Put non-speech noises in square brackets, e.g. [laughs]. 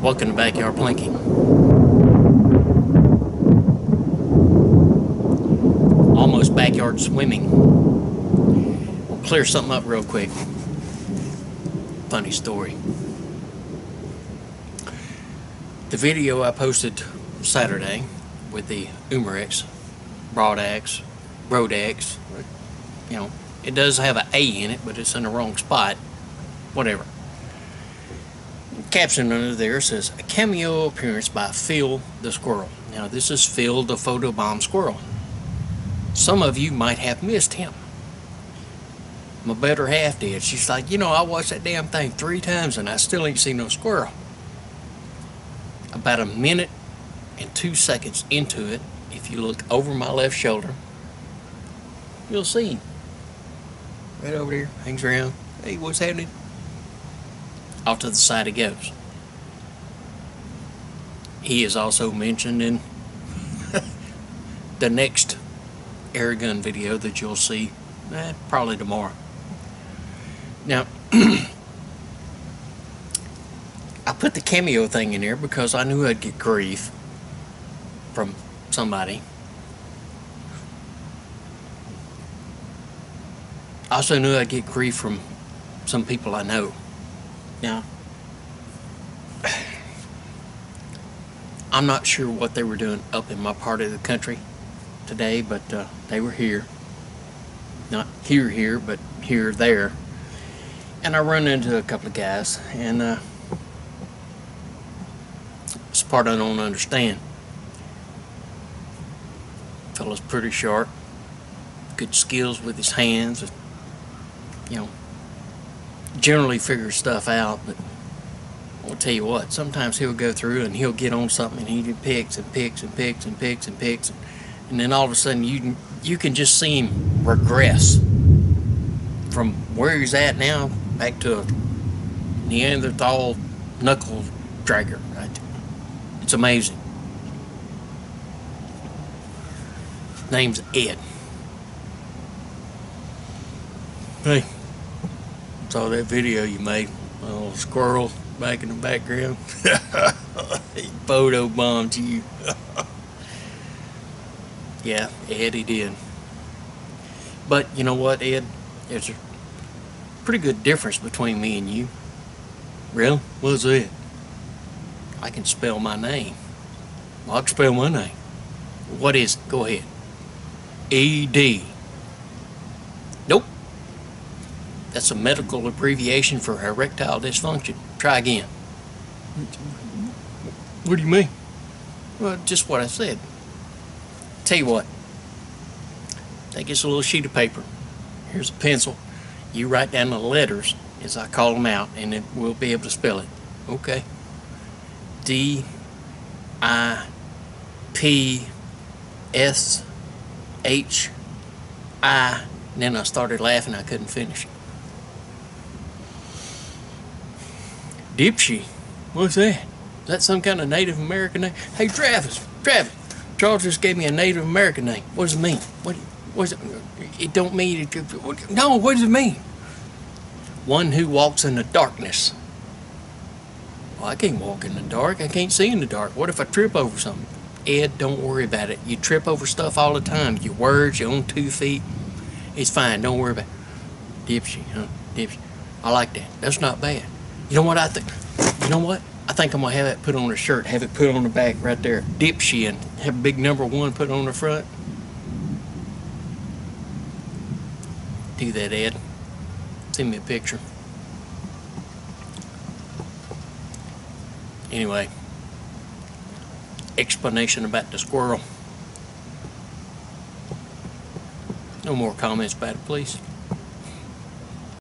Welcome to Backyard Plinking. Almost backyard swimming. We'll clear something up real quick. Funny story. The video I posted Saturday with the Umarex, Broad Axe, Road Axe, you know, it does have an A in it, but it's in the wrong spot. Whatever. Caption under there says, A cameo appearance by Phil the Squirrel. Now, this is Phil the photobomb squirrel. Some of you might have missed him. My better half did. She's like, you know, I watched that damn thing three times and I still ain't seen no squirrel. About a minute and two seconds into it, if you look over my left shoulder, you'll see him. Right over there, hangs around. Hey, what's happening? Off to the side he goes. He is also mentioned in [laughs] the next air gun video that you'll see eh, probably tomorrow. Now, [clears throat] I put the cameo thing in there because I knew I'd get grief from somebody. I also knew I'd get grief from some people I know. Now, I'm not sure what they were doing up in my part of the country today, but uh, they were here. Not here, here, but here, there. And I run into a couple of guys, and uh, it's part I don't understand. Fella's pretty sharp, good skills with his hands, you know, generally figures stuff out, but I'll tell you what, sometimes he'll go through and he'll get on something and he picks and picks and picks and picks and picks and, and then all of a sudden you you can just see him regress from where he's at now back to a Neanderthal knuckle dragger, right? It's amazing. Name's Ed. Hey, saw that video you made. A little squirrel back in the background. [laughs] he photo bombed you. yeah, Ed, he did. But you know what, Ed? There's a pretty good difference between me and you. Really? What's that? I can spell my name. Well, I can spell my name. What is it? Go ahead. E-D. Nope. That's a medical abbreviation for erectile dysfunction. Try again. What do you mean? Well, just what I said. Tell you what. Take this little sheet of paper. Here's a pencil. You write down the letters as I call them out, and then we'll be able to spell it. Okay. D I P S H I. And then I started laughing. I couldn't finish. Dipshi. What's that? Is that some kind of Native American name? Hey, Travis. Travis. Charles just gave me a Native American name. What does it mean? What? What? It, it don't mean. It, no. What does it mean? One who walks in the darkness. Well, I can't walk in the dark. I can't see in the dark. What if I trip over something? Ed, don't worry about it. You trip over stuff all the time. Your words, your own two feet. It's fine. Don't worry about it. Dipsy, huh? Dipsy. I like that. That's not bad. You know what I think? You know what? I think I'm gonna have that put on a shirt, have it put on the back right there, dipshi, and have a big number one put on the front. Do that, Ed. Send me a picture. Anyway, explanation about the squirrel. No more comments about it, please.